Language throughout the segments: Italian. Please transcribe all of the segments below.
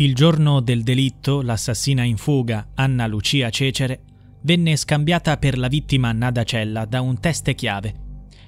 Il giorno del delitto, l'assassina in fuga, Anna Lucia Cecere, venne scambiata per la vittima Nada Cella da un teste chiave.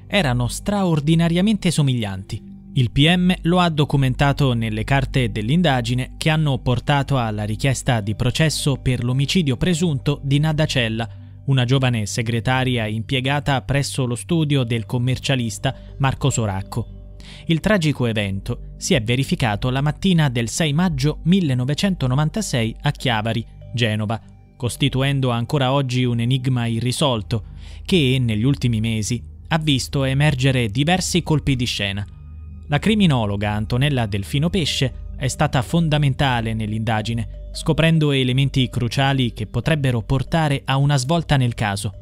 Erano straordinariamente somiglianti. Il PM lo ha documentato nelle carte dell'indagine che hanno portato alla richiesta di processo per l'omicidio presunto di Nada Cella, una giovane segretaria impiegata presso lo studio del commercialista Marco Soracco. Il tragico evento si è verificato la mattina del 6 maggio 1996 a Chiavari, Genova, costituendo ancora oggi un enigma irrisolto che, negli ultimi mesi, ha visto emergere diversi colpi di scena. La criminologa Antonella Delfino Pesce è stata fondamentale nell'indagine, scoprendo elementi cruciali che potrebbero portare a una svolta nel caso.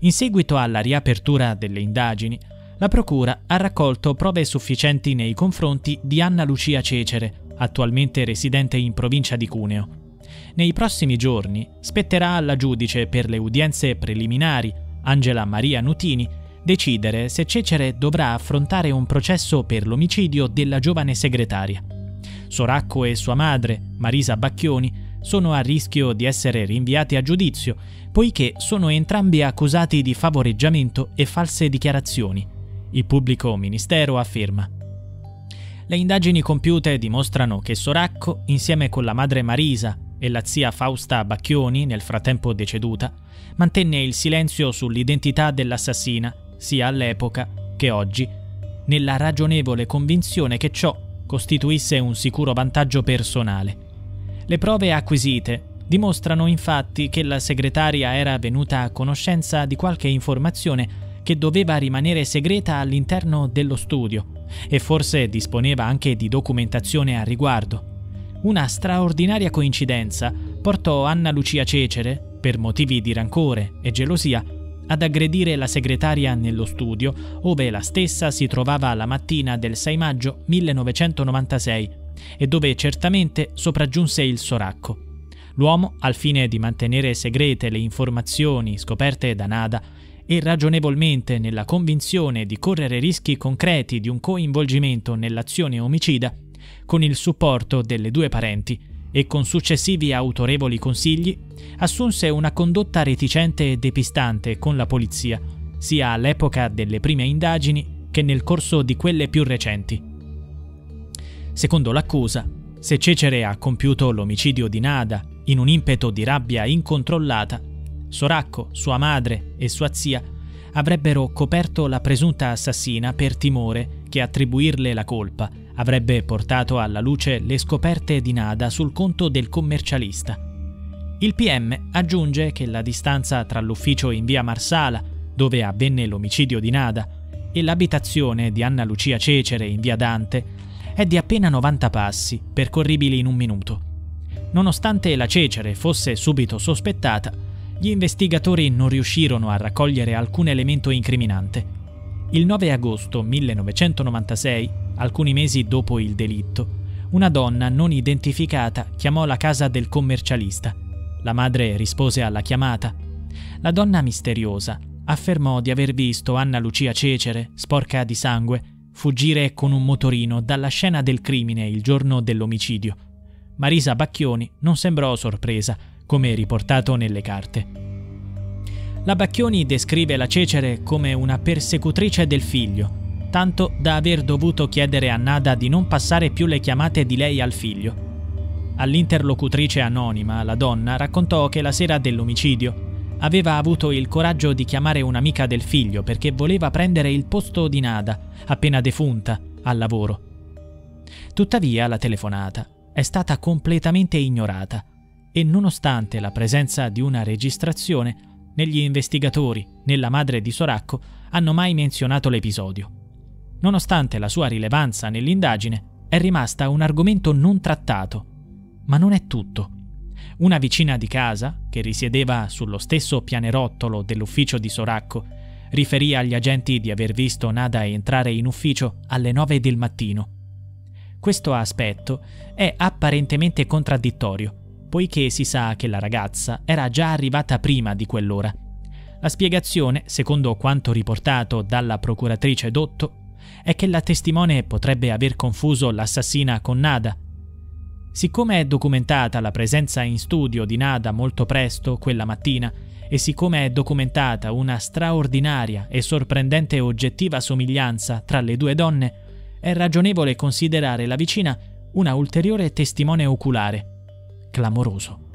In seguito alla riapertura delle indagini, la Procura ha raccolto prove sufficienti nei confronti di Anna Lucia Cecere, attualmente residente in provincia di Cuneo. Nei prossimi giorni spetterà alla giudice per le udienze preliminari, Angela Maria Nutini, decidere se Cecere dovrà affrontare un processo per l'omicidio della giovane segretaria. Soracco e sua madre, Marisa Bacchioni, sono a rischio di essere rinviati a giudizio, poiché sono entrambi accusati di favoreggiamento e false dichiarazioni, il pubblico ministero afferma. Le indagini compiute dimostrano che Soracco, insieme con la madre Marisa e la zia Fausta Bacchioni, nel frattempo deceduta, mantenne il silenzio sull'identità dell'assassina, sia all'epoca che oggi, nella ragionevole convinzione che ciò costituisse un sicuro vantaggio personale. Le prove acquisite dimostrano infatti che la segretaria era venuta a conoscenza di qualche informazione che doveva rimanere segreta all'interno dello studio e forse disponeva anche di documentazione a riguardo. Una straordinaria coincidenza portò Anna Lucia Cecere, per motivi di rancore e gelosia, ad aggredire la segretaria nello studio, ove la stessa si trovava la mattina del 6 maggio 1996 e dove certamente sopraggiunse il soracco. L'uomo, al fine di mantenere segrete le informazioni scoperte da Nada, irragionevolmente nella convinzione di correre rischi concreti di un coinvolgimento nell'azione omicida, con il supporto delle due parenti e con successivi autorevoli consigli, assunse una condotta reticente e depistante con la polizia, sia all'epoca delle prime indagini che nel corso di quelle più recenti. Secondo l'accusa, se Cecere ha compiuto l'omicidio di Nada in un impeto di rabbia incontrollata, Soracco, sua madre e sua zia avrebbero coperto la presunta assassina per timore che attribuirle la colpa avrebbe portato alla luce le scoperte di Nada sul conto del commercialista. Il PM aggiunge che la distanza tra l'ufficio in via Marsala, dove avvenne l'omicidio di Nada, e l'abitazione di Anna Lucia Cecere in via Dante è di appena 90 passi, percorribili in un minuto. Nonostante la Cecere fosse subito sospettata, gli investigatori non riuscirono a raccogliere alcun elemento incriminante. Il 9 agosto 1996, alcuni mesi dopo il delitto, una donna non identificata chiamò la casa del commercialista. La madre rispose alla chiamata. La donna misteriosa affermò di aver visto Anna Lucia Cecere, sporca di sangue, fuggire con un motorino dalla scena del crimine il giorno dell'omicidio. Marisa Bacchioni non sembrò sorpresa come riportato nelle carte. La Bacchioni descrive la Cecere come una persecutrice del figlio, tanto da aver dovuto chiedere a Nada di non passare più le chiamate di lei al figlio. All'interlocutrice anonima, la donna raccontò che la sera dell'omicidio aveva avuto il coraggio di chiamare un'amica del figlio perché voleva prendere il posto di Nada, appena defunta, al lavoro. Tuttavia la telefonata è stata completamente ignorata e nonostante la presenza di una registrazione, né gli investigatori né la madre di Soracco hanno mai menzionato l'episodio. Nonostante la sua rilevanza nell'indagine, è rimasta un argomento non trattato. Ma non è tutto. Una vicina di casa, che risiedeva sullo stesso pianerottolo dell'ufficio di Soracco, riferì agli agenti di aver visto Nada entrare in ufficio alle 9 del mattino. Questo aspetto è apparentemente contraddittorio, poiché si sa che la ragazza era già arrivata prima di quell'ora. La spiegazione, secondo quanto riportato dalla procuratrice Dotto, è che la testimone potrebbe aver confuso l'assassina con Nada. Siccome è documentata la presenza in studio di Nada molto presto quella mattina, e siccome è documentata una straordinaria e sorprendente oggettiva somiglianza tra le due donne, è ragionevole considerare la vicina una ulteriore testimone oculare. Clamoroso.